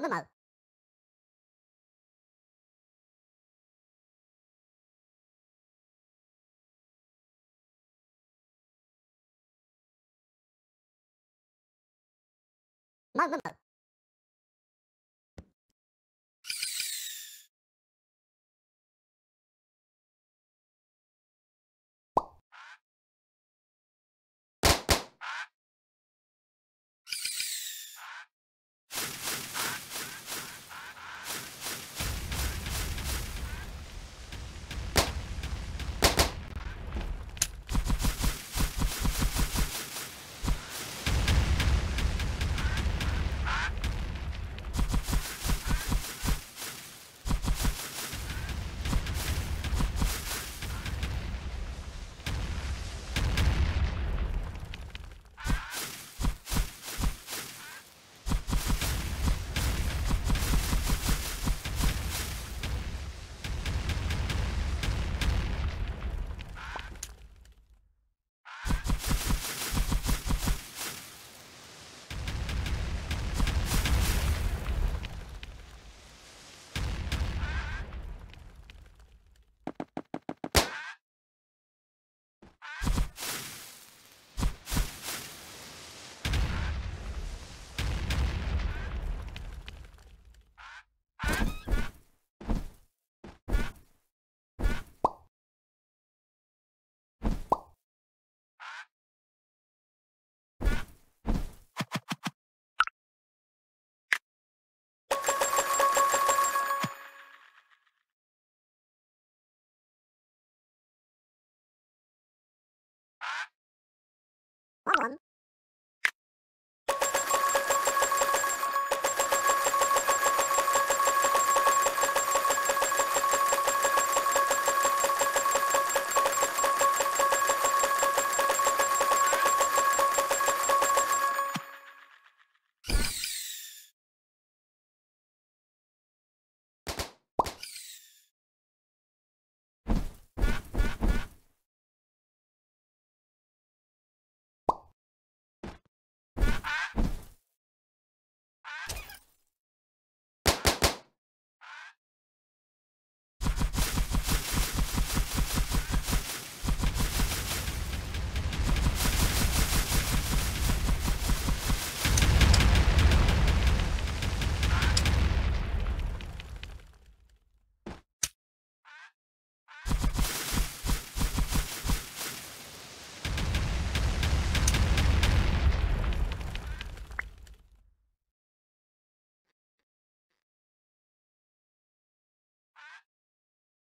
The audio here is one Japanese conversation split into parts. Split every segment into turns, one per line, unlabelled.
まうまう。ままう。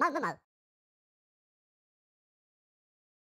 慢慢，慢慢。